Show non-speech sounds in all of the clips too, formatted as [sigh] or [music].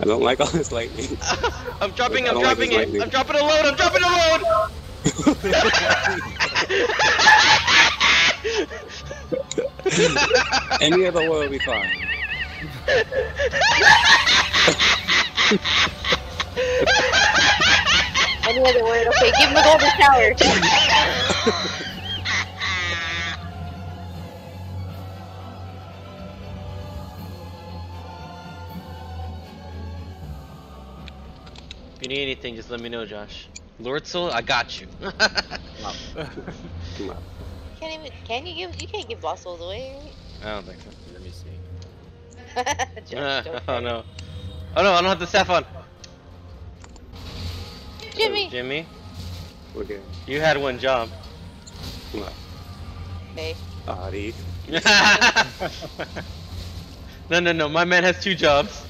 I don't like all this lightning. [laughs] I'm dropping, I I'm don't like dropping it. lightning. I'm dropping a load, I'm dropping a load! [laughs] Any other way will be fine. Any other word? Okay, give him the golden shower. [laughs] you need anything, just let me know, Josh. Lord Soul, I got you. [laughs] Come on. Can't even. Can you give? You can't give lost souls away. I don't think so. Let me see. [laughs] Josh, don't [laughs] oh no. Oh no, I don't have the staff on. Jimmy. Jimmy, We're good. you had one job. Come on. Hey. Adi. no, no, no. My man has two jobs.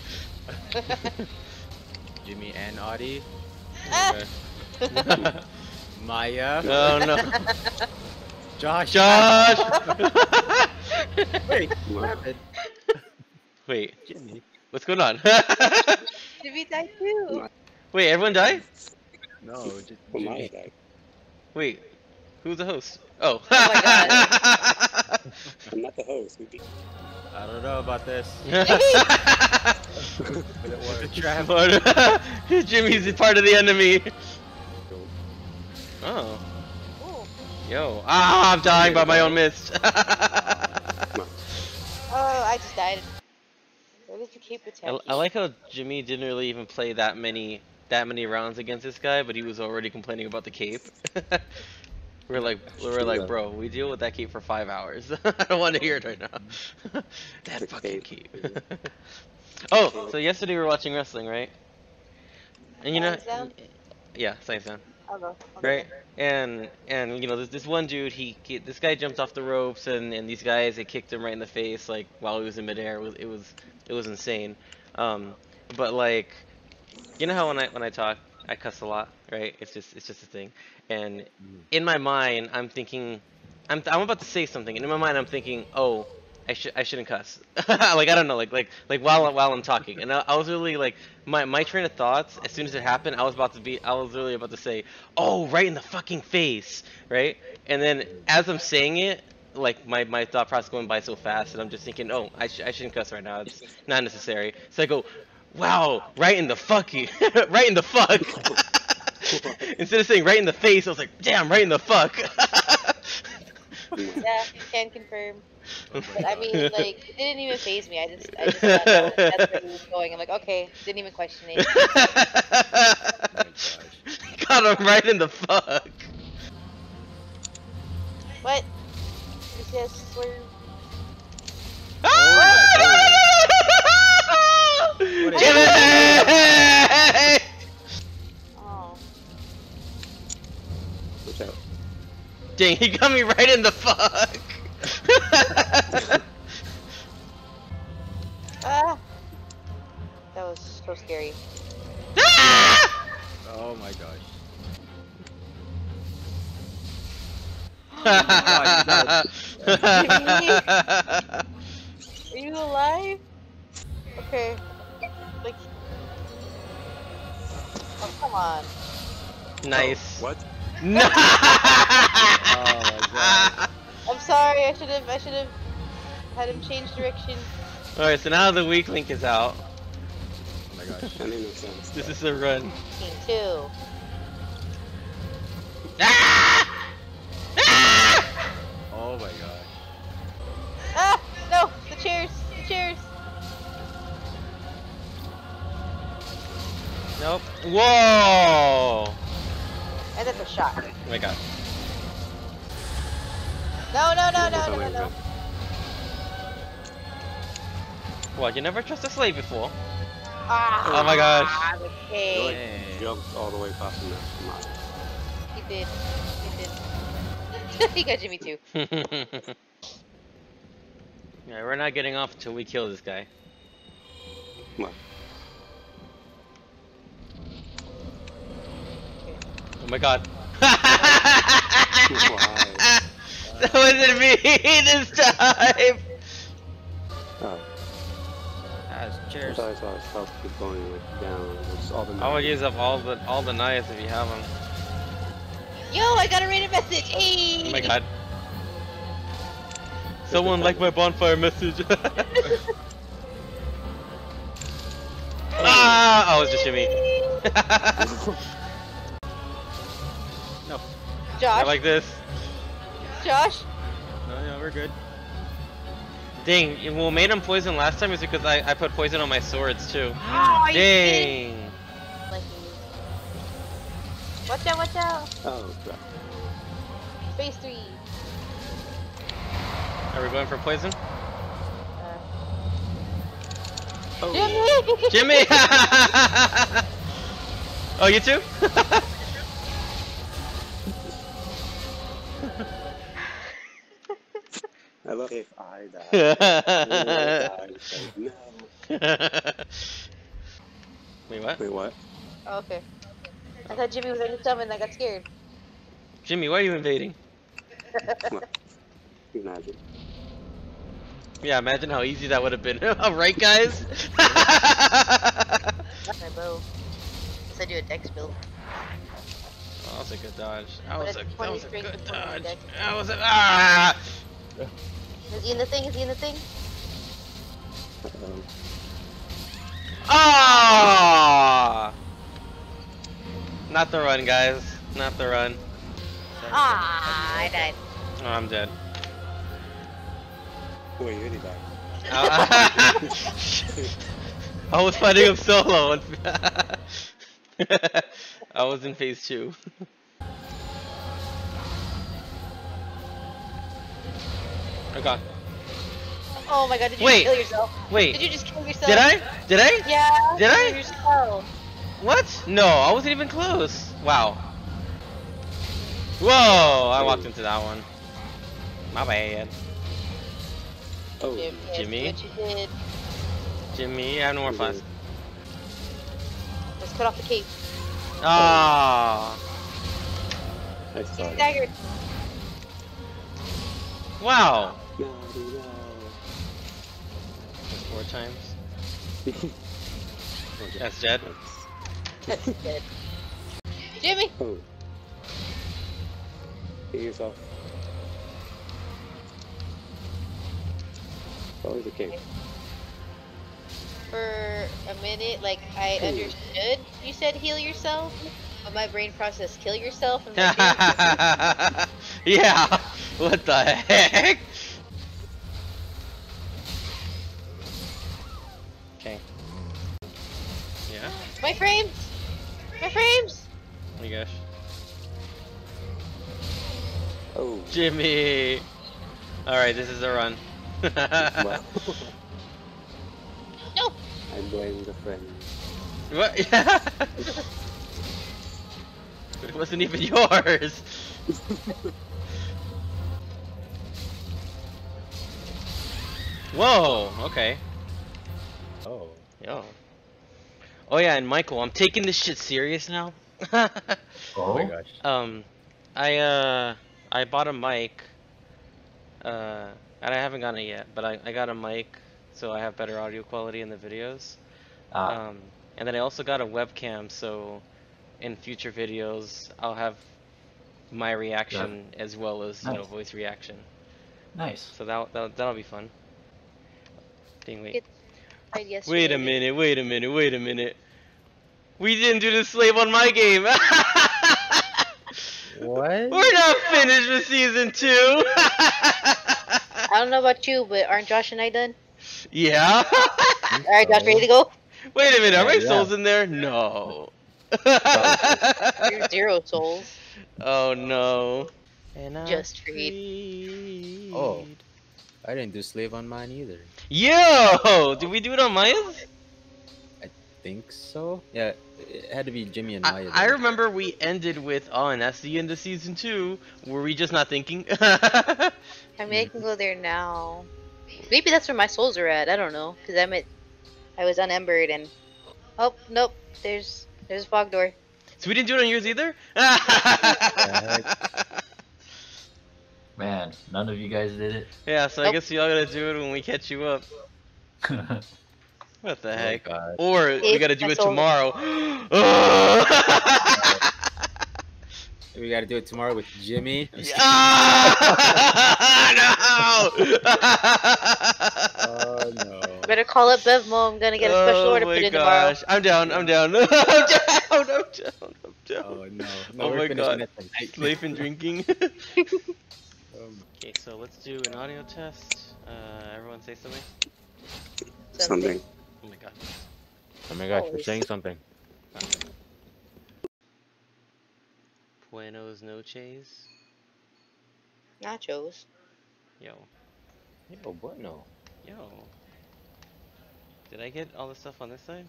Jimmy and Audie. Ah. [laughs] Maya. oh no. Josh. Josh! [laughs] Wait, what happened? Wait, Jimmy. what's going on? [laughs] Jimmy died too. Wait, everyone died? No, just Jimmy. died. Wait, who's the host? Oh. my I'm not the host. We beat. I don't know about this. [laughs] But it The worked. trap. But- Jimmy's part of the enemy. Oh, Ooh. yo. Ah, I'm dying by my own mist. [laughs] Oh, I just died. Where does the cape attack? I, I like how Jimmy didn't really even play that many that many rounds against this guy, but he was already complaining about the cape. [laughs] we're like, we're like, Yeah. bro, we deal with that cape for five hours. [laughs] I don't want to hear it right now. [laughs] that The fucking cape. [laughs] cape. oh, so yesterday we were watching wrestling, right? And you know, yeah, science down. I'll go. I'll right? And and you know, this this one dude, he, he this guy jumped off the ropes, and and these guys they kicked him right in the face, like while he was in midair. It was it was it was insane. Um, but like, you know how when I when I talk, I cuss a lot, right? It's just it's just a thing. And mm-hmm. in my mind, I'm thinking, I'm I'm about to say something, and in my mind, I'm thinking, oh. I should I shouldn't cuss. [laughs] like I don't know, like like like while while I'm talking, and I, I was really like my my train of thoughts. As soon as it happened, I was about to be I was really about to say, oh, right in the fucking face, right? And then as I'm saying it, like my my thought process going by so fast, and I'm just thinking, oh, I sh- I shouldn't cuss right now. It's not necessary. So I go, wow, right in the fucking, [laughs] right in the fuck. [laughs] [laughs] Instead of saying right in the face, I was like, damn, right in the fuck. Yeah, [laughs] can confirm. Oh but I mean, like, it didn't even phase me. I just, I just thought that was- that's where he was going. I'm like, okay, didn't even question it. [laughs] Got him right in the fuck. What? Yes, yes, swerve. What is Jimmy! Dang, he got me right in the fuck. [laughs] Ah! That was so scary. Ah! Oh my gosh. [laughs] Are you alive? Okay. Like. Oh, come on. nice. What? No. Oh my god. I'm sorry, I should have, I should have had him change direction. Alright, so now the weak link is out. Oh my gosh. That made no sense. This is a run. King two. Ah! Ah! Oh my god. Ah! No! The chairs! The chairs! Nope. Whoa! And that's a shot. Oh my god. No, no, no, no, no, no, no. What, you never trust a slave before? Ah! Oh my gosh. The You cake. like jumped all the way past him. Come on. He did. He did. [laughs] he got Jimmy too. [laughs] yeah, we're not getting off until we kill this guy. Come on. Oh my god. [laughs] That wasn't me this time! Oh, That's chairs. I saw his keep going like down. It's all the I would use up all the all the knives if you have them. Yo, I got a rated message. Hey. Oh my god. Someone like my bonfire message. [laughs] [laughs] ah! Oh, it's just Jimmy. No. Josh. I like this. Josh. No, no, we're good. Dang, what made him poison last time is because I, I put poison on my swords too. [gasps] Oh. Dang. Like Watch out! Watch out! Oh crap. Phase three. Are we going for poison? Uh, Oh. Jimmy. [laughs] Jimmy! [laughs] oh, you too? [laughs] I love if I die. [laughs] I die. Like, no. Wait, what? Wait, what? Oh, okay. I thought Jimmy was in the summon. I got scared. Jimmy, why are you invading? [laughs] Imagine. Yeah, imagine how easy that would have been. [laughs] right, guys? That's my bow. Guess I do a dex build. Oh, that was a good dodge. That was a, that was a good dodge. That was a ah! Is he in the thing? Is he in the thing? Uh-oh. Ah! Not the run, guys. Not the run. Ah, I died. Oh, I'm dead. Wait, you already died. [laughs] I was fighting him solo. [laughs] [laughs] I was in phase two. [laughs] Okay. Oh my god, did you Wait. kill yourself? Wait. Did you just kill yourself? Did I? Did I? Yeah. Did I? Yourself. What? No, I wasn't even close. Wow. Whoa! I walked into that one. My bad. Oh, Jim, Jimmy? What you did. Jimmy, I have no more fun. Let's cut off the cape. Ah. I He's saw it. staggered. Wow. No, no. Four times. [laughs] Oh, That's dead. That's [laughs] dead. Jimmy! Oh. Hit yourself. Always a king. For a minute, like, I Ooh. understood you said heal yourself, but my brain processed kill yourself. And like, [laughs] yeah. What the heck? Okay. Yeah. my frames! My frames! Oh my gosh. Oh. Jimmy. All right, this is a run. [laughs] Well. No! I blame the friend. what? Yeah. [laughs] it wasn't even yours. [laughs] Whoa. Okay. Oh. Yo. Oh yeah, and Michael, I'm taking this shit serious now. [laughs] Oh my gosh. um, I uh, I bought a mic. Uh, and I haven't gotten it yet, but I, I got a mic, so I have better audio quality in the videos. Ah, Um, and then I also got a webcam, so in future videos I'll have my reaction as well as you know voice reaction. nice. So that that'll, that'll be fun. Dang, wait. Get- Right, Wait a minute, wait a minute, wait a minute. We didn't do the slave on my game. [laughs] What? We're not finished with season two. [laughs] I don't know about you, but aren't Josh and I done? Yeah. Alright, Josh, ready to go? Wait a minute, are my Yeah, yeah. souls in there? No. You're [laughs] zero souls. oh no. And I Just read. read. Oh. I didn't do slave on mine either. Yo! Did we do it on Maya's? I think so? Yeah, it had to be Jimmy and I, Maya. I then. remember we ended with, oh, and that's the end of season two. Were we just not thinking? [laughs] I mean, I can go there now. Maybe that's where my souls are at. I don't know, cause I'm at. I was unembered and. Oh nope. There's there's a fog door. so we didn't do it on yours either? [laughs] Man, none of you guys did it. yeah, so I guess we all gotta do it when we catch you up. [laughs] What the Oh, heck? God. Or we It's gotta do it tomorrow. [gasps] We gotta do it tomorrow with Jimmy. [laughs] Ah, no! Oh no. Better call up Bevmo. I'm gonna get a special oh order my put in tomorrow. gosh. I'm down, I'm down. I'm [laughs] down, I'm down, I'm down, I'm down. Oh no. No, Oh my God. it. Sleep and drinking. Um, [laughs] okay, so let's do an audio test. Uh, everyone say something. Something. Oh my god. oh my gosh, Holy we're saying something. Buenos noches. Nachos. Yo, Yo, bueno. yo. Did I get all the stuff on this side?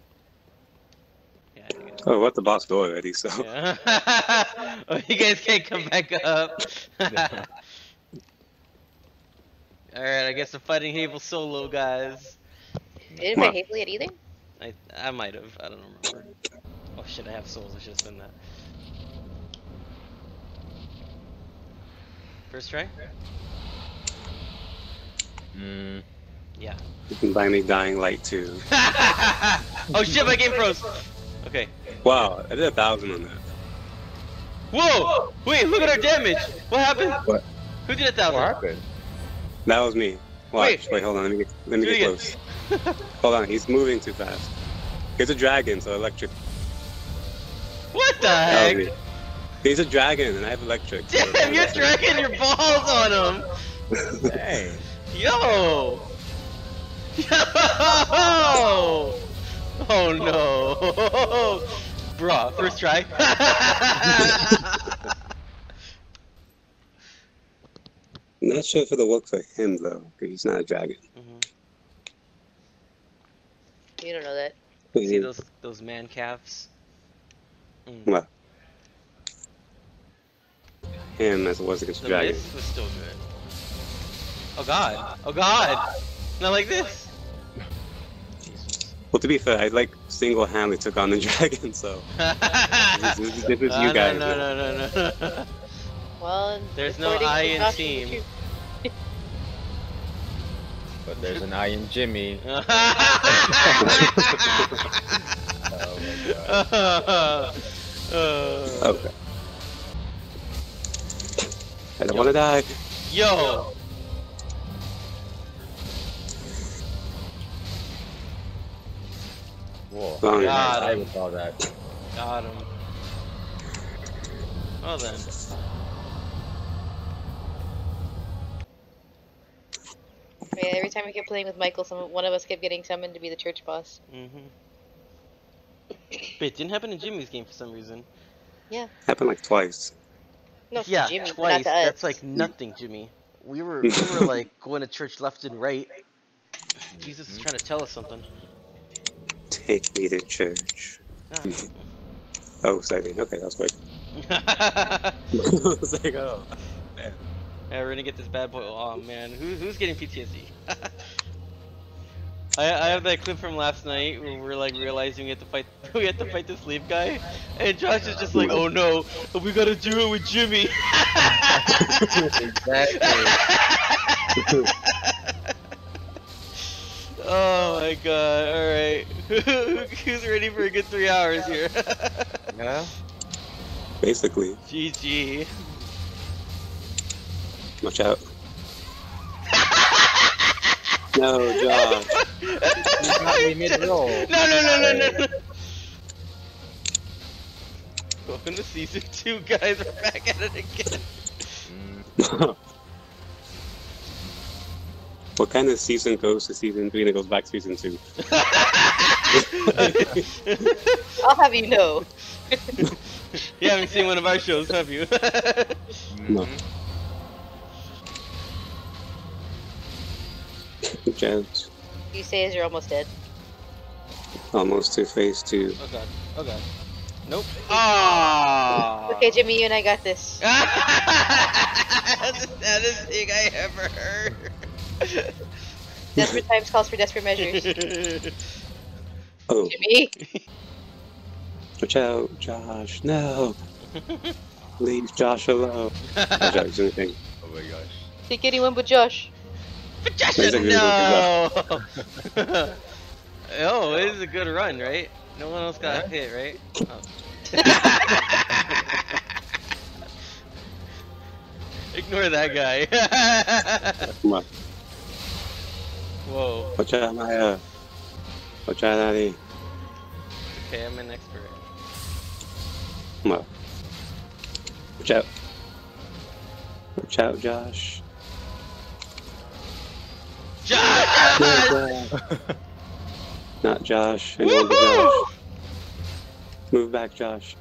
Yeah, I think I did. Oh, what the boss go already? So Yeah. [laughs] oh, you guys can't come back up. [laughs] Alright, I guess I'm fighting Havel solo, guys. Didn't What? fight Hazel yet either? I I might have. I don't remember. Oh shit, I have souls. I should have done that. First try? Mm, Yeah. you can buy me Dying Light too. [laughs] oh shit, my game froze. Okay. Wow, I did a thousand on that. Whoa! Wait, look at our damage. What happened? What? Who did a thousand? what happened? That was me. Watch. Wait. Wait, hold on. Let me get, let me get close. Hold on. He's moving too fast. He's a dragon, so electric. What the That was heck? me. He's a dragon, and I have electric. so- Damn, you're dragging your balls on him. [laughs] Dang. Yo! Yo! Oh no! Bruh, first try. [laughs] Not sure for the work for him though, because he's not a dragon. Mhm. You don't know that. See those those man calves? Mm. What? Him as it was against The the dragon. miss was still good. Oh god! Oh god! Not like this! Well, to be fair, I like single-handedly took on the [laughs] dragon, so this is, this is you [laughs] oh, guys. No, no, no, no, no. Well, There's no according I in team. But there's an eye in Jimmy. oh [laughs] Oh my god. Okay. I don't want to die. Yo! Whoa. Long God. I with all that. Got him. Well then. Yeah, every time we kept playing with Michael, some one of us kept getting summoned to be the church boss. Mm-hmm. Wait, it didn't happen in Jimmy's game for some reason. Yeah. Happened like twice. No, to yeah, Jimmy, twice. not to us. That's like nothing, Jimmy. We were [laughs] we were like going to church left and right. Jesus is trying to tell us something. Take me to church. Ah. Oh, sorry. Okay, that was quick. [laughs] I was like, oh. Yeah, we're gonna get this bad boy. Oh man, Who, who's getting PTSD? [laughs] I, I have that clip from last night where we're like realizing we have to fight [laughs] we have to fight this sleep guy, and Josh is just like, oh no, we gotta do it with Jimmy. exactly. oh my god! All right, [laughs] who's ready for a good three hours here? [laughs] Yeah. Basically, GG. watch out. [laughs] no, Josh. You mid-roll. No, no, no, no, no, no. Welcome to season two, guys. We're back at it again. What kind of season goes to season three and it goes back to season two? [laughs] I'll have you know. [laughs] you haven't seen one of our shows, have you? [laughs] No. Jazz. You say as you're almost dead. Almost to phase two. oh god. Oh god. Nope. Ah. Okay, Jimmy, you and I got this. That's the saddest thing I ever heard. Desperate times calls for desperate measures. Oh, Jimmy, watch out, Josh. No. [laughs] Leave Josh alone. Watch out, he's doing a thing. Oh my gosh. take anyone but Josh. But Josh, Wait a no. [laughs] Oh, it is a good run, right? No one else got hit, right? Oh. [laughs] Ignore that guy. Come on. Whoa. Watch out, uh, Maya. Watch out, Addy. Okay, I'm an expert. Come on. Watch out. Watch out, Josh. Josh! Not Josh. Anyone but Josh. Move back, Josh.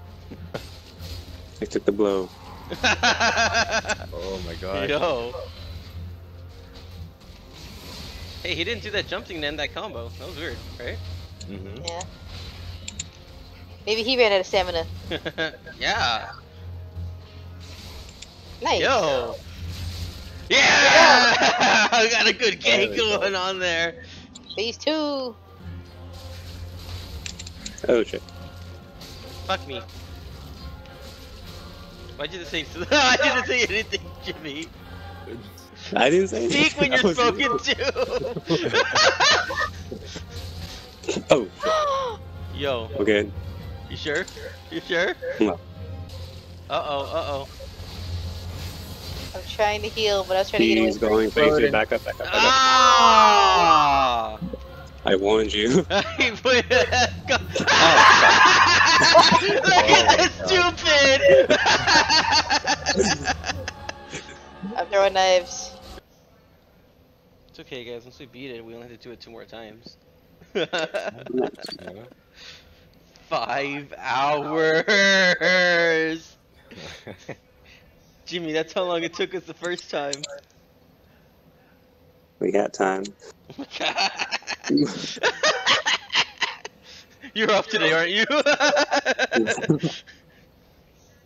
I took the blow. [laughs] Oh my god. Yo. Hey, he didn't do that jump thing to end that combo. That was weird, right? Mm-hmm. Yeah. Maybe he ran out of stamina. [laughs] yeah. Nice. Yo. Yeah! I [laughs] got a good There gank we go. going on there. Phase two. Oh shit. Fuck me. Why'd you just say? [laughs] I didn't say anything, Jimmy. I didn't say anything. Speak when you're [laughs] was spoken to. Oh, [gasps] Yo, okay. you sure? You sure? No. Uh oh, uh oh. I'm trying to heal, but I was trying to get away He's going crazy. Loading. Back up, back up, back up. Ah! I warned you. [laughs] He put Oh, [laughs] Look at this stupid! I'm throwing knives. It's okay, guys. Once we beat it, we only have to do it two more times. [laughs] Five hours. Jimmy, that's how long it took us the first time. we got time. [laughs] You're off today, aren't you? [laughs]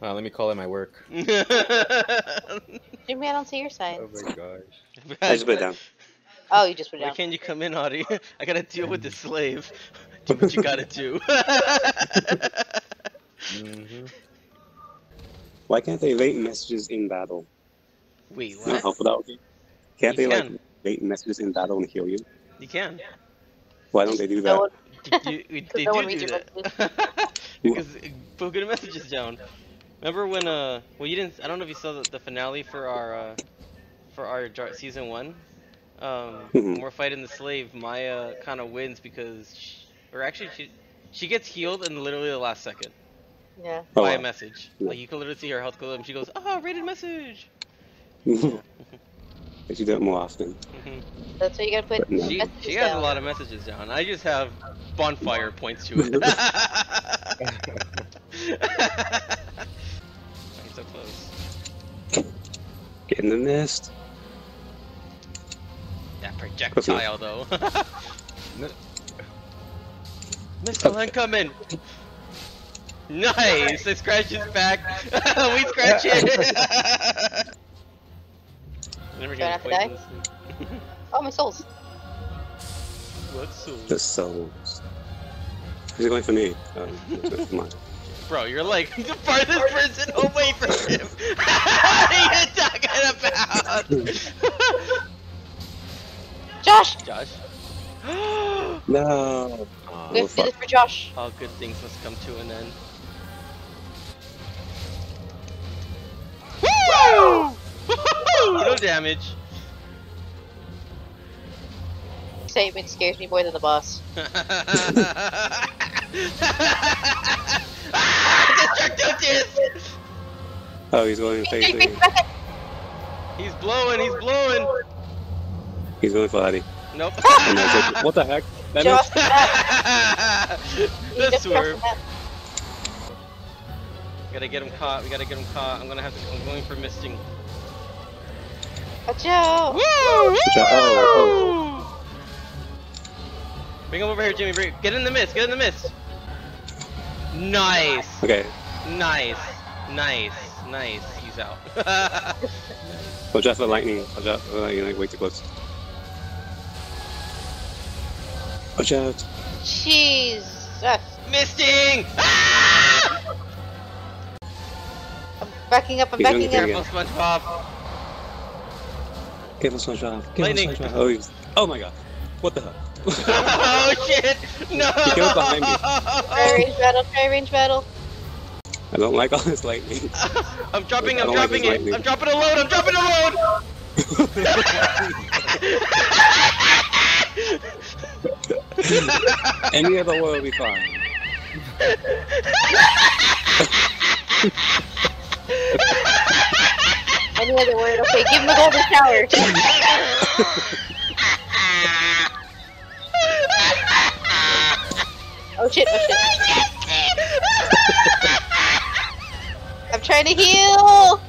Wow, let me call it my work. Jimmy, I don't see your sign. Oh my gosh. I just put it down. Oh, you just put it Why down. can't you come in, Audie? [laughs] I gotta deal with the slave. [laughs] Do what you gotta do. Mm-hmm. Why can't they late messages in battle? Wait, Not what? helpful out. Can't You they like can. late messages in battle and heal you? You can. Why don't they do No that? one, You- you- they [laughs] no do do that. because put good messages down. Remember when uh well you didn't I don't know if you saw the, the finale for our uh for our season one. Um, when we're fighting the slave, Maya kind of wins because, she, or actually she she gets healed in literally the last second yeah. Oh, by a message. Yeah. Like you can literally see her health go up and she goes, "Oh, rated message." they should do it more often. Mhm. That's what you gotta put. No. She she has a lot of messages down. I just have bonfire points to it. [laughs] [laughs] He's so close. Get in the mist. That projectile though. No. Missile incoming. Nice. I scratch his back. [laughs] we scratch it. [laughs] Never Try not to die? [laughs] Oh, my souls. What's so? The souls. He's going for me. Oh, come on. Bro, you're like the farthest person away from him. what are you talking about? Josh! Josh. [gasps] No. Aw. We Oh, have to do this for Josh. All good things must come to an end. Woo! [laughs] no damage. Excitement scares me more than the boss. [laughs] Destructosis! Oh, he's going Hey, face me. He's blowing, he's blowing. He's really for Addy. Nope. Oh, no, it's like- what the heck? [laughs] That Josh, is- the swerve. Gotta get him caught. We gotta get him caught. I'm gonna have to. I'm going for misting. Watch out! Woo! Oh, oh, oh, Bring him over here, Jimmy. Bring, get in the mist. Get in the mist. Nice. Okay. Nice. Nice. Nice. He's out. [laughs] Watch out for lightning. Watch out for lightning. Like, way too close. Watch out. Jesus! Misting. Ah! I'm backing up, I'm He's gonna backing get up. Careful, SpongeBob. Give us one shot. Give Lightning. us one shot. Oh, he's... oh my god. What the hell? oh shit! [laughs] No! He came up behind me. Try range battle. Try range battle. I don't like all this lightning. [laughs] I'm dropping. I I'm don't like dropping it. lightning. I'm dropping a load. I'm dropping a load. [laughs] Any other world will be fine. Any other word? Okay, give him the golden shower. oh shit! Oh shit! I'm trying to heal.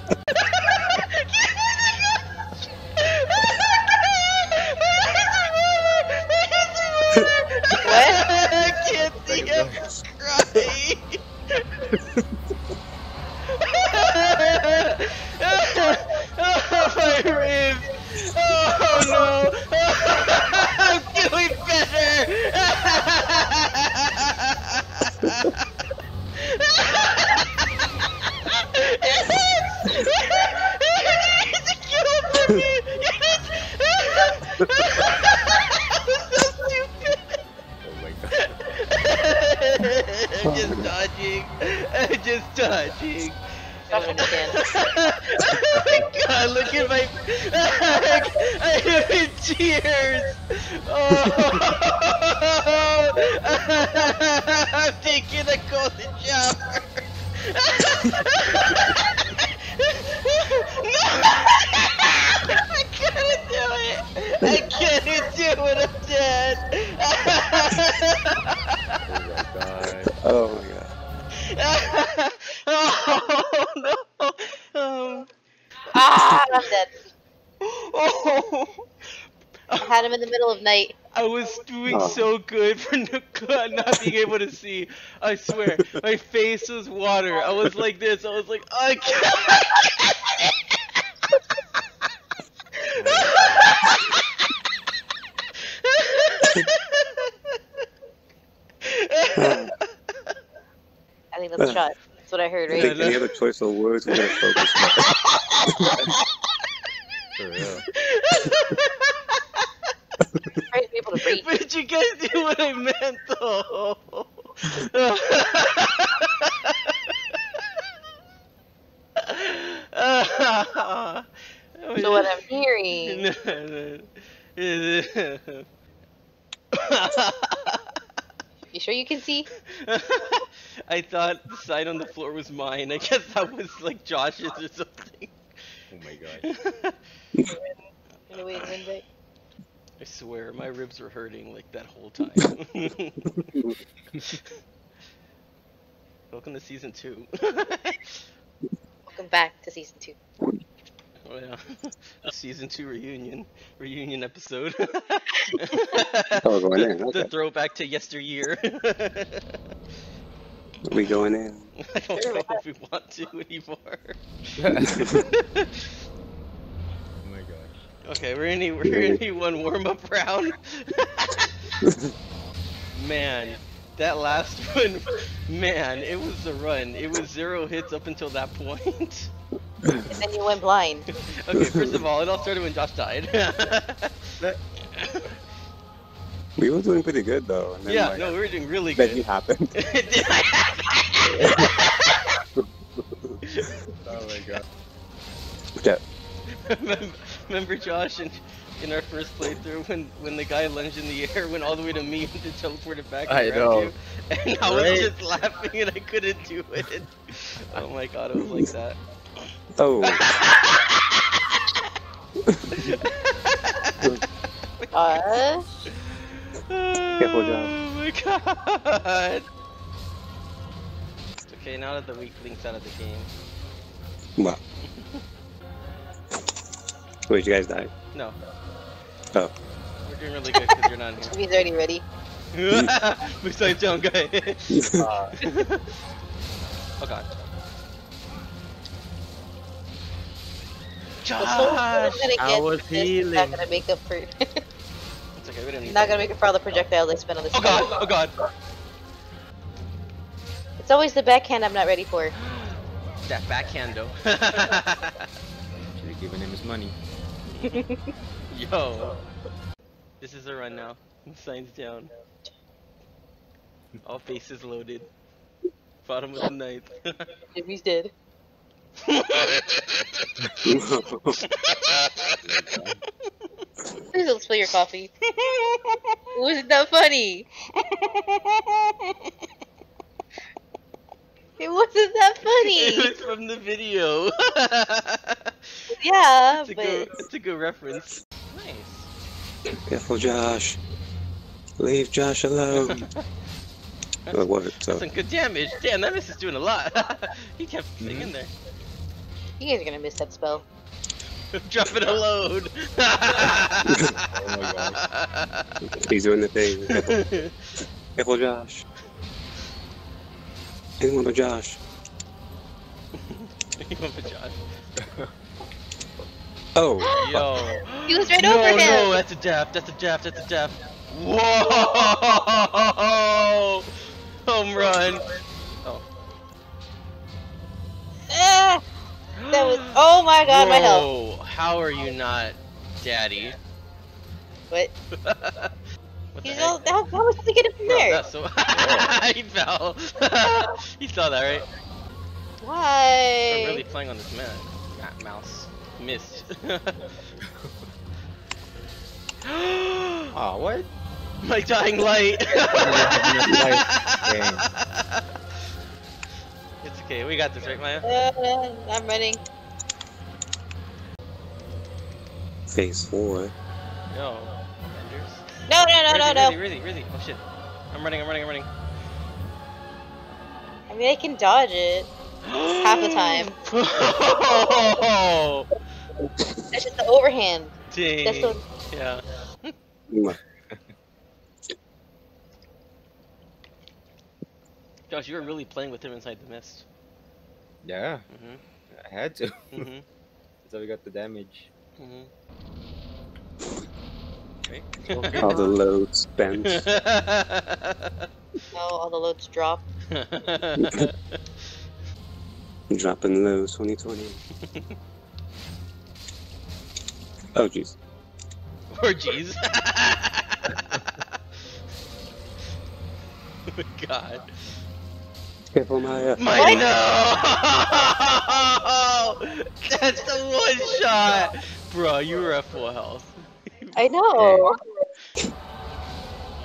Had him in the middle of night. I was doing Oh. so good for [laughs] not being able to see. I swear, my face was water. I was like this. I was like, I can't. [laughs] I think that's a shot. That's what I heard, I right? think any other choice of words we're gonna focus on. [laughs] For real. Try to be able to breathe. but you guys knew what I meant, though. So what I'm hearing. [laughs] You sure you can see? [laughs] I thought the sign on the floor was mine. I guess that was like Josh's or something. Oh my god. [laughs] Gonna wait and win, right? I swear, my ribs were hurting like that whole time. [laughs] Welcome to season two. Welcome back to season two. oh yeah, the [laughs] season two reunion, reunion episode. Oh, we're going in, The okay. throwback to yesteryear. We going in. [laughs] I don't know if we want to anymore. My god. Okay, we're gonna need, we're gonna need one warm up round. [laughs] man, that last [laughs] one, man, it was the run. It was zero hits up until that point. And then you went blind. [laughs] okay, first of all, it all started when Josh died. We were doing pretty good though. And then, yeah, like, no, we were doing really good. Then you happened. Oh my god. Yeah. Remember, remember Josh and in our first playthrough when when the guy lunged in the air, went all the way to me and then teleported back and I grabbed know. you, and I was Right? just laughing and I couldn't do it. Oh my god, it was like that. Oh. Uh, [laughs] Careful, Josh. Oh my god. It's okay now that the weak link's out of the game. What? Wait, you guys died? No. Oh. We're doing really good because you're not here. he's already ready. here. Besides young guy. Uh, [laughs] oh god. Josh! I'm gonna I get was healing. not gonna make up for. [laughs] It's okay, we don't need not gonna make up for all the projectiles I spent on this. Oh god! Oh god! It's always the backhand I'm not ready for. [gasps] That backhand though. [laughs] money. [laughs] Yo. This is a run now. [laughs] Signs down. All faces loaded. Bottom of the ninth. [laughs] Jimmy's dead. Please don't spill your coffee. Wasn't that funny? It wasn't that funny. [laughs] it funny. was from the video. [laughs] Yeah, it's, a but good, it's a good reference. Nice. Careful, Josh. Leave Josh alone. [laughs] oh, what? So, Some good damage. Damn, that miss is doing a lot. he kept mm-hmm. staying in there. you guys are gonna miss that spell. Dropping a load. Oh my gosh. he's doing the thing. Careful, careful Josh. Anyone but Josh. He went for Josh. Oh, Yo. He was right no, over him. No, that's a dap. That's a dap. That's a dap. Whoa! Home run. Oh. Ah, that was. Oh my god, my health. Whoa, How are you not daddy? What? [laughs] what He's all. How, how was he get it from there? that's so [laughs] he fell. [laughs] he saw that, right? Why? We're really playing on this man. Ma- mouse. Missed. [laughs] Oh, what? My dying light. it's okay. We got this, right, Maya? Uh, I'm running. phase four. Yo. Avengers. No, no, no, no, no. Really, really, really. Oh shit. I'm running. I'm running. I'm running. I mean, I can dodge it. Half the [gasps] time. oh, [laughs] That's just the overhand. dang. That's the. Yeah. Josh, you were really playing with him inside the mist. Yeah, Mhm. I had to. [laughs] Mhm. so we got the damage. All the loads spent. No, [laughs] all the loads drop. [laughs] Dropping lows 2020. Oh, jeez. [laughs] or oh, jeez. oh my god. Careful, Maya. My no! That's the one shot! Bro, you were at full health. I know. Oh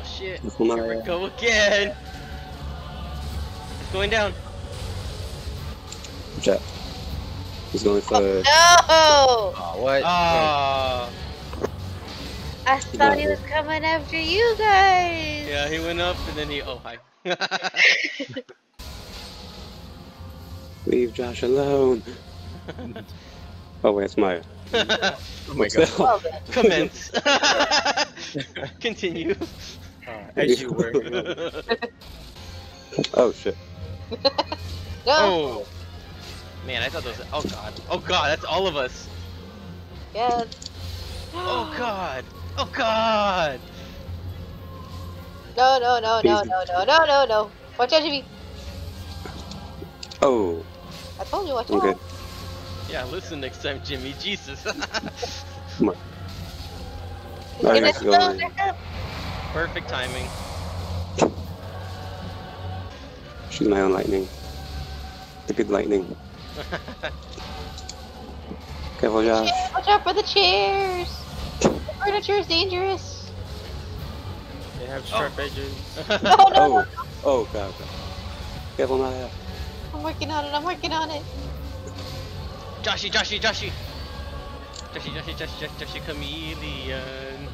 shit. Here we Maya. go again. It's going down. Jack. He's going for. No! Oh, what? Ah. I thought he was coming after you guys. Yeah, he went up and then he. Oh, hi. [laughs] Leave Josh alone. [laughs] Oh, wait, it's Maya. [laughs] oh my god. Well. Commence. [laughs] Continue. Uh, as you were. [laughs] oh, shit. No. oh. Man, I thought those. Oh god. Oh god, that's all of us. Yeah. Oh [gasps] god. Oh god. No, no, no, no, no, no, no, no, no. Watch out, Jimmy. Oh, I told you, watch okay. out. Yeah, listen next time, Jimmy. Jesus. [laughs] Come on. He's Alright, gonna let's go. slow back up. Perfect timing. Shoot my own lightning. The good lightning. [laughs] Careful, Josh. Watch out for the chairs. The furniture is dangerous. They have oh. sharp edges. No, [laughs] no, no. Oh, oh, God. God. Careful, Maya. I'm working on it. I'm working on it. Joshy, Joshy, Joshy. Joshy, Joshy, Joshy, Joshy, Joshy, chameleon.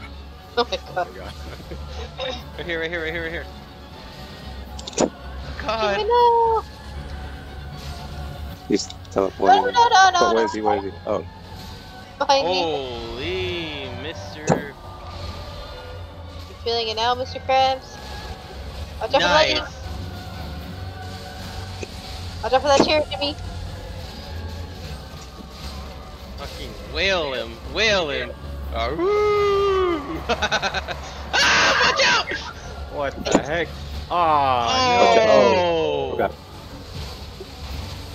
Oh my god. oh Right here, right here, right here, right here. Jimmy, God. no. He's teleporting. no, no, no, Oh, no. where is he? Where is he? Oh, Behind me. Holy, Mr. You feeling it now, Mr. Krabs? Watch out for that. Nice. Watch out for that chair, Jimmy. Whale him, whale him. Aroo! ah, watch out! What the heck? Ah, Oh! Okay.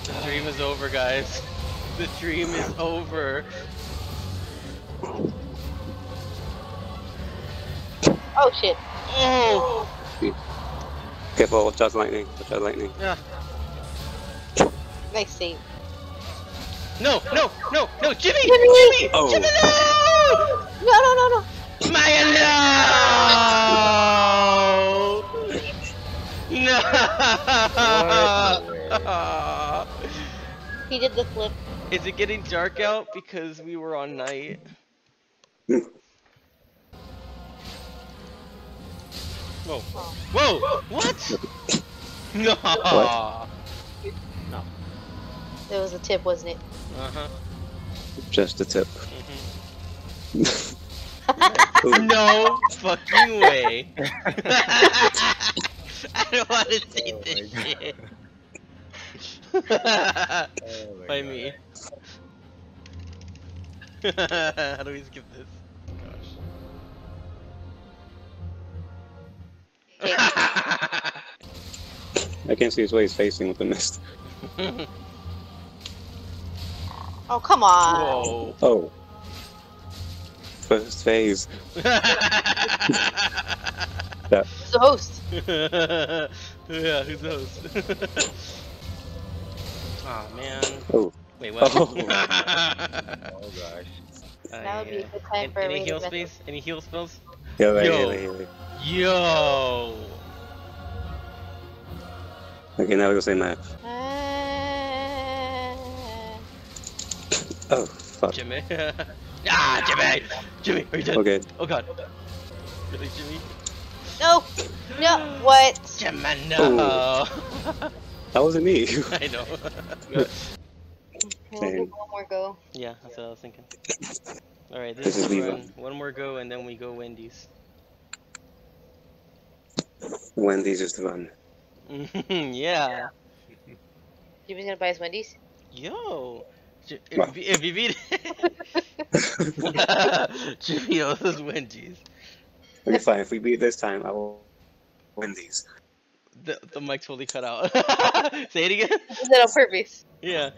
The dream is over, guys. The dream is over. Oh shit. Oh! Careful, watch out lightning. Watch out lightning. Yeah. Nice save. No, no, no, no, Jimmy! Jimmy! Jimmy! Oh. Jimmy, no! No, no, no, no. Maya, no! No! He did the flip. Is it getting dark out because we were on night? Whoa. Whoa! What? No! What? It was a tip, wasn't it? Uh-huh. Just a tip. Mhm. [laughs] no fucking way. [laughs] [laughs] I don't want to see Oh this shit. Oh By God. me. How do we skip this? Gosh. I can't see his way he's facing with the mist. Oh, come on. Whoa. Oh. First phase. Who's the host? yeah, who's the host? [laughs] oh [laughs] man. Oh. Wait, what? Oh. [laughs] Oh gosh. That would be a Uh, good time an- for a any heal space? Any heal spells? Yeah, wait, Yo. wait, wait, wait. Yo. Okay, now we're gonna say math. Uh, Oh, fuck. Jimmy. [laughs] ah, Jimmy. Jimmy, are you dead? Okay. Oh god. Really, Jimmy? no. No. What? Jimmy, no. [laughs] That wasn't me. I [laughs] know. We'll give one more go. yeah, that's what I was thinking. Alright, This this, is is one, one more go and then we go Wendy's. Wendy's is the run. yeah. Jimmy's gonna buy us Wendy's. Yo. J- if, Wow. you- if you beat Jimmy owes Wendy's. Okay, fine. If we beat this time, I will Wendy's. The, the mic's fully cut out. [laughs] Say it again? He did that on purpose. Yeah.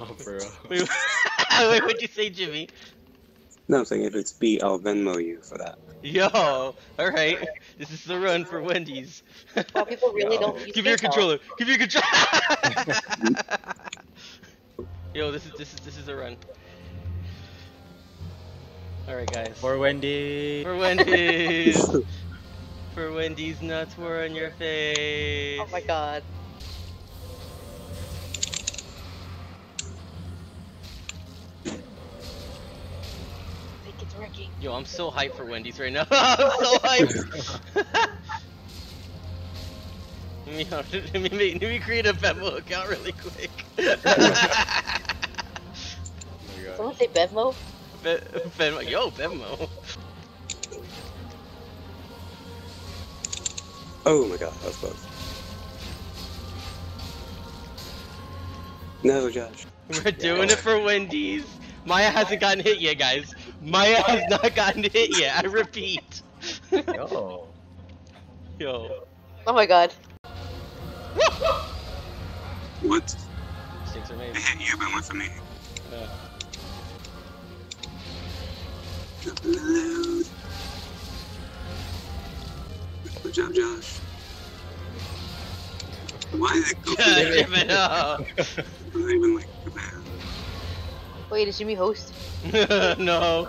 Oh, bro. Wait, [laughs] wait, what'd you say, Jimmy? No, I'm saying if it's beat, I'll Venmo you for that. Yo, alright. This is the run for Wendy's. Well, people really No. don't Give me your controller. Give me your controller. Yo, this is this is this is a run. Alright guys. For Wendy. For Wendy's. [laughs] For Wendy's nuts were on your face. Oh my god. I think it's working. Yo, I'm so hyped for Wendy's right now. [laughs] I'm [laughs] so hyped. let, me, let, me, let me create a Venmo account really quick. Oh my god. Someone say Bevmo? Ve- Venmo. Yo, Venmo. Oh my god, that was close. No, Josh. We're doing it for Wendy's. Maya hasn't gotten hit yet, guys. Maya has not gotten hit yet. I repeat. Yo. Yo. Oh my god. What? Six are made. I hit you, but one for me. Uh, Load. Good job, Josh. Why did it [laughs] go Give it up. Not even like bad. Wait, is Jimmy host? [laughs] no.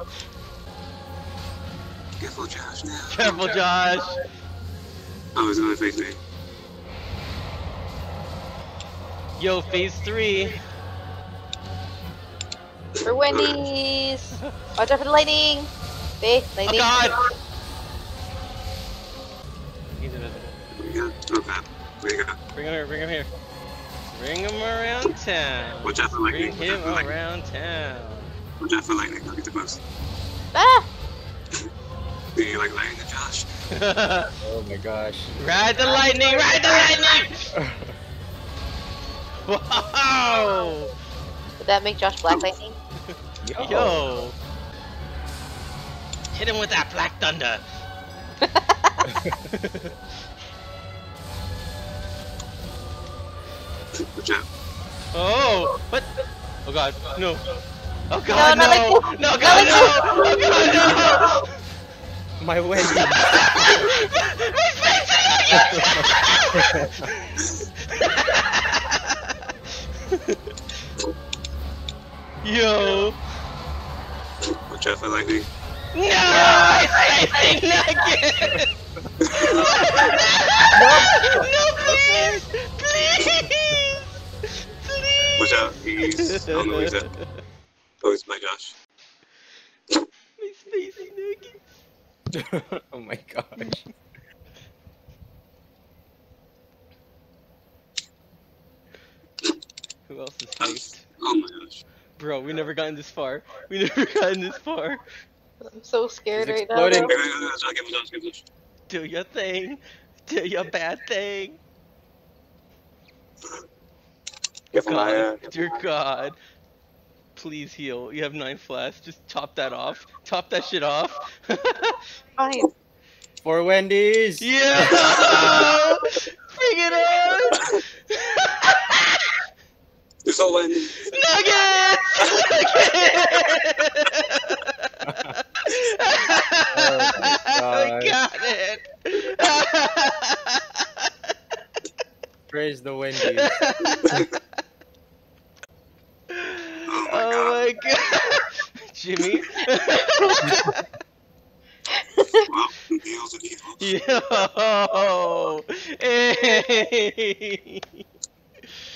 Careful, Josh. Now. Careful, [laughs] Josh. Oh, he's gonna face me. Yo, phase three. For Wendy's! Watch out for the lightning! Hey, Oh lightning. God. He's invisible. What do you got? Oh god. What do you got? Bring him here. Bring him here. Bring him around town. Watch out for Bring lightning. Watch him lightning. around town. Watch out for lightning. Don't get too close. Ah! Do you like lightning, Josh? [laughs] Oh my gosh. ride the lightning! Ride the lightning! [laughs] Wow! Would that make Josh Black Lightning? Yo! Hit him with that black thunder! Watch [laughs] out. Oh! What? Oh god, no. Oh god, No, no! not like No, god, no! Oh god, no! [laughs] My Wendy. [laughs] Yo! Watch out for lightning. No! I nugget! no, please! Please! Please! Watch out, he's. I don't know where he's at. Oh, it's my Josh. My space nuggets. oh my gosh. Who else is spaced? Oh my gosh. Bro, we never gotten this far. We never [laughs] gotten this far. I'm so scared He's right now. exploding. give give. Do your thing. Do your bad thing. Careful, Maya. God, dear God. Please heal. You have nine flash. Just top that off. Top that shit off. [laughs] Fine. For Wendy's. yeah! [laughs] Bring it on! This all went. Nuggets! Oh my we got it! Praise the Wendy's. oh my god! Oh, Jimmy? Wow, heals. [laughs] Yo! Oh, hey!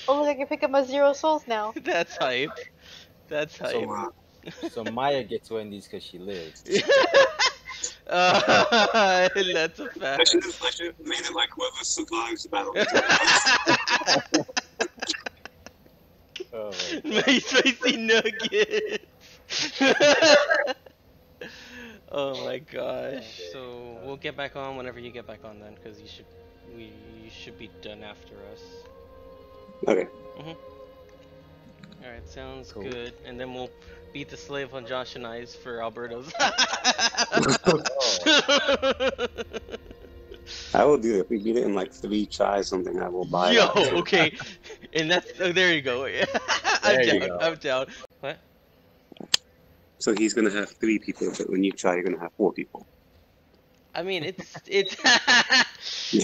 Oh, I can pick up my zero souls now. That's hype. That's So, hype. uh, [laughs] so Maya gets Wendy's because she lives. uh, [laughs] [laughs] that's a fact. should have, I should have made it like whoever survives the battle. Oh my My spicy nuggets. oh my gosh. So we'll get back on whenever you get back on then, because you should we you should be done after us. okay. All right, sounds Cool. good. And then we'll beat the slave on Josh and I's for Alberto's. [laughs] [laughs] I will do it. If we beat it in like three tries, something I will buy. Yo, that. [laughs] okay. And that's oh, there you go. I'm There you down. go. I'm down. What? So he's gonna have three people, but when you try, you're gonna have four people. I mean, it's it's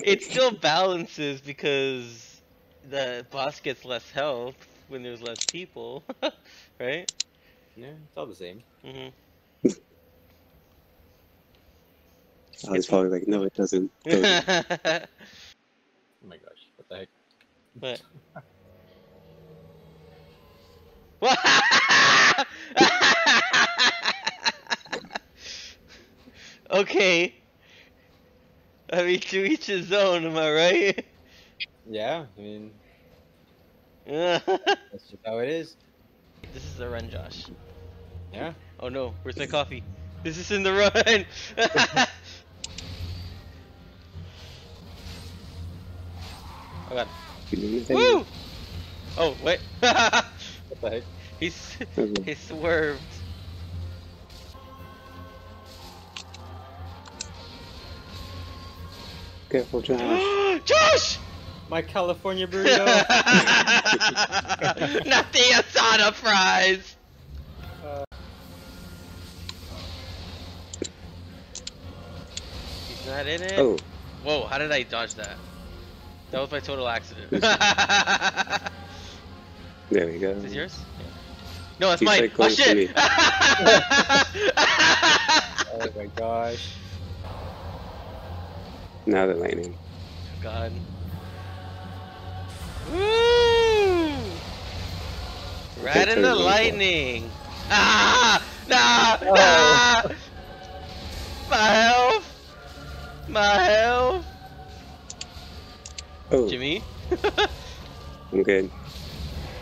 it still balances because the boss gets less health when there's less people, [laughs] right? Yeah, it's all the same. hmm I was probably like, no, it doesn't. [laughs] doesn't. Oh my gosh, what the heck? what? [laughs] okay. I mean, to each his own, am I right? Yeah, I mean, this [laughs] that's just how it is. This is the run, Josh. Yeah. Oh no, where's my coffee? This is in the run! [laughs] oh god. Woo! Oh, wait. [laughs] What the heck? he's, he swerved. Careful, Josh. [gasps] Josh! My California [laughs] burrito. [laughs] Not the asada fries! He's not in it. Oh, Whoa, how did I dodge that? That was my total accident. [laughs] there we go. Is this yours? Yeah. No, it's He mine. said Oh close to me. shit! oh my gosh. Now the lightning. Oh, God. Woo! Right Okay, in the turn it on. lightning. [laughs] Ah! Nah! Oh. Nah! My health! My health! Oh, Jimmy? [laughs] I'm good.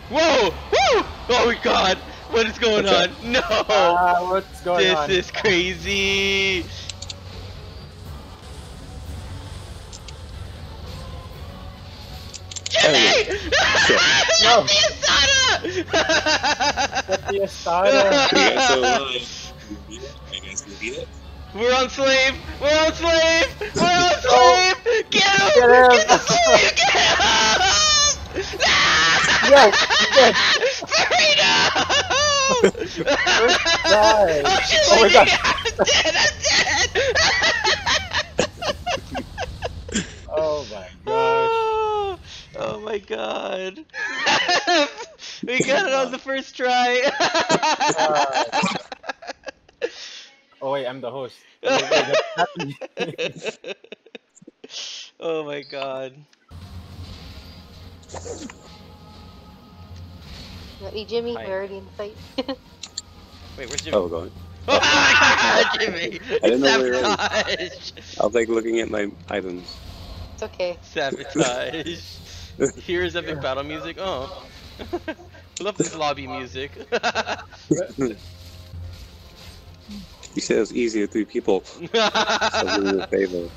Whoa! Woo! Oh my god! What is going What's on? up? No! Ah, what's going this on? is crazy! You guys gonna beat? We're on slave! We're on slave! We're on [laughs] Oh. slave! Get him! Get him! Get the slave! Get him! Yes, yes. Freedom! Oh shit! [laughs] Oh my! God. I'm [laughs] dead! I'm dead! my god. We got it on the first try. [laughs] [laughs] Oh wait, I'm the host. [laughs] Wait, wait, that's happening. oh my god. Ready, Jimmy? Hi. We're already in the fight. Wait, where's Jimmy? Oh, going. Oh my god, Jimmy! I didn't know we were in. Sabotage! I was like looking at my items. it's okay. Sabotage. Here's epic battle music. Oh. Love this lobby music. [laughs] You said it was easy with three people. [laughs] So I'm you a favor.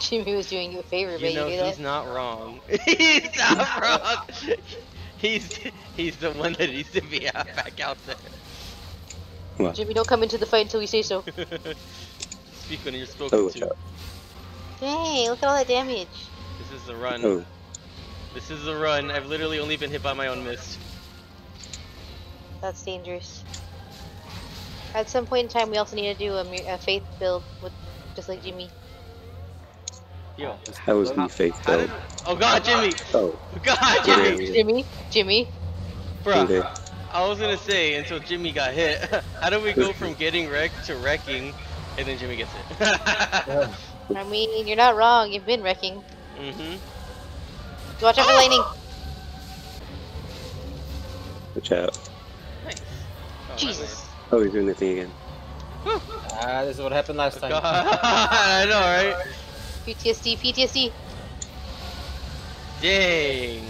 Jimmy was doing you a favor, you but know you do he's that. not wrong. [laughs] he's not wrong. He's he's the one that needs to be out, back out there. What? Jimmy, don't come into the fight until we say so. Speak when you're spoken Oh, to. out. Dang, look at all that damage. This is the run. Oh, This is the run. I've literally only been hit by my own mist. That's dangerous. At some point in time, we also need to do a, a faith build with just like Jimmy. Yo. that was me faith build? Oh god, Jimmy! Oh, [laughs] God, Jimmy! Jimmy, Jimmy. Bruh, okay. I was gonna say until Jimmy got hit. [laughs] How do we go from getting wrecked to wrecking, and then Jimmy gets hit? [laughs] I mean, you're not wrong. You've been wrecking. mm-hmm. Watch out for lightning. [gasps] Watch out. Nice. Oh, Jesus. Oh, he's doing the thing again. Ah, this is what happened last time. [laughs] I know, right? PTSD, PTSD. Dang.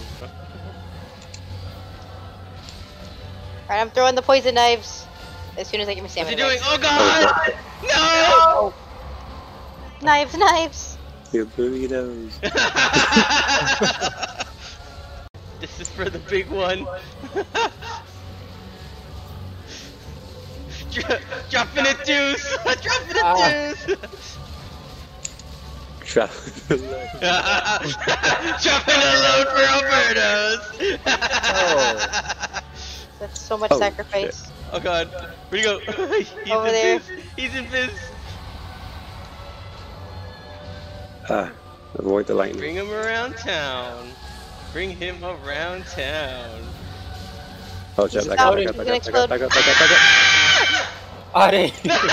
Alright, I'm throwing the poison knives. As soon as I get my sandwich. What's stamina. he doing? back. Oh god! No! Knives, knives. Your burritos. [laughs] this is for the big one. [laughs] Dro- Dropping a deuce! [laughs] Dropping a Ah. deuce! Trap. Dropping a load for Alberto's! That's so much Oh, sacrifice. Oh god, where'd he go? He's Over in there. Fizz. He's in Fizz. Ah, avoid the lightning. Bring him around town. Bring him around town. Oh, watch out. He's Back up, out. back up, He's back gonna up, back up, back up, back up, Ah, dang. back up.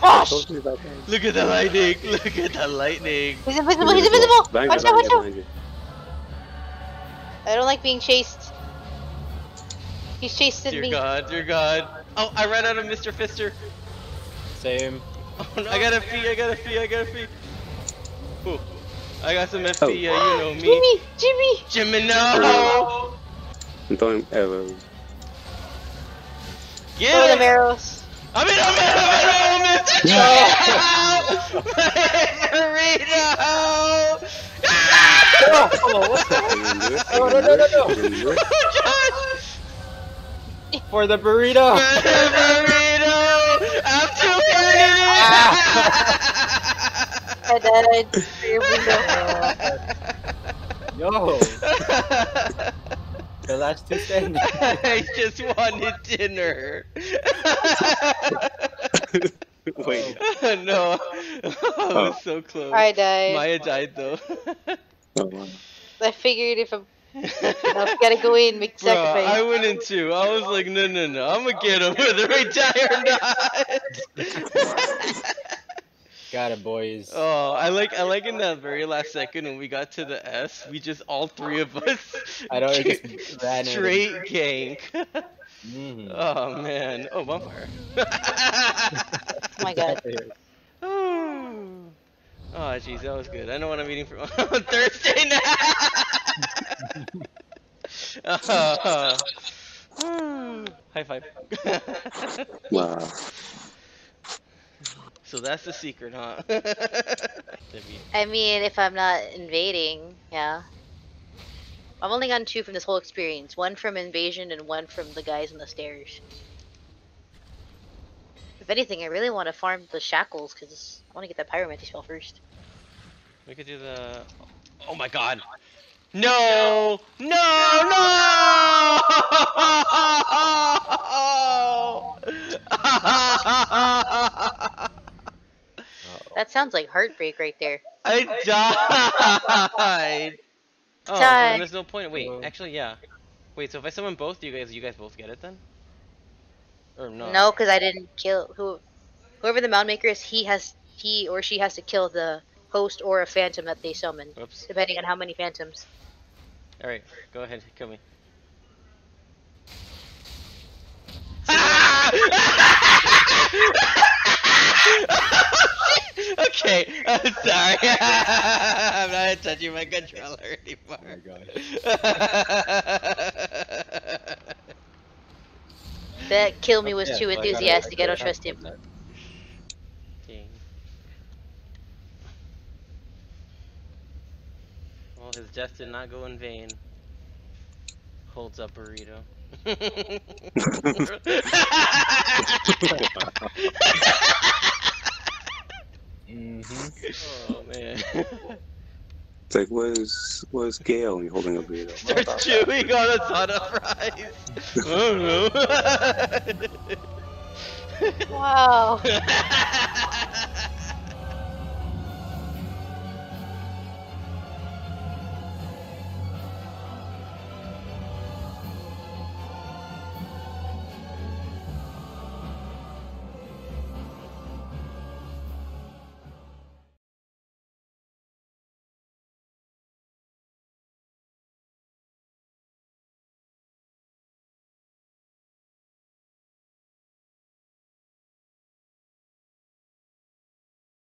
Gosh! Told you about that. Look at the lightning! Look at the lightning! He's invisible, he's invisible! Behind you, Watch out, behind watch you, out! behind you. I don't like being chased. He's chasing Dear me. God, dear God. Oh, I ran out of Mr. Fister. Same. Oh [laughs] no, I got a fee, I got a fee, I got a fee. Ooh, I got some FP, Oh. yeah, you know me. Jimmy! Jimmy! Jimmy, no! I'm throwing arrows. Get Throw them arrows. I'm in, I'm in, I'm in, Mr. [laughs] [laughs] Burrito! Burrito! Oh, oh, what the Are you gonna do? No, no, no, no, no. Are you gonna do it? Josh! For the burrito! Burrito! I'm too I died. Your window. Yo, the last two standing. I [laughs] just wanted dinner. [laughs] Wait. [laughs] no, I was so close. I died. Maya died though. Oh. I figured if I'm enough, gotta go in, make Bro, sacrifice. I went in too. I was like, no, no, no. I'm gonna get him whether I die or not. [laughs] Got it, boys. oh, I like, I like in that very last second when we got to the S, we just all three of us. [laughs] I don't just [laughs] ran at him. straight gank. Mhm. oh man. Oh, bonfire. oh my god. Oh, oh, jeez, that was good. I know what I'm eating for on Thursday night. Uh, [laughs] high five. Wow. so that's the secret, huh? I mean, if I'm not invading, yeah. I've only gotten two from this whole experience. One from invasion and one from the guys on the stairs. If anything, I really want to farm the shackles because I want to get that pyromancy spell first. we could do the. Oh my god. No! No! No! That sounds like heartbreak right there. I died. [laughs] Oh, Die. then there's no point. Wait, actually, yeah. Wait, so if I summon both you guys, you guys both get it then? Or no? No, because I didn't kill who, whoever the mound maker is. He has he or she has to kill the host or a phantom that they summon, Whoops. depending on how many phantoms. All right, go ahead, kill me. [laughs] okay, I'm sorry. [laughs] I'm not touching my controller Oh my anymore. That kill me oh, was Yeah, too so I enthusiastic. I don't trust have him. that. Dang. Well, his death did not go in vain. Holds up burrito. Mm-hmm. oh [laughs] man. It's like, where's, where's Gael? And you're holding a burrito. [laughs] Starts chewing on a ton of fries. I don't. Wow. [laughs]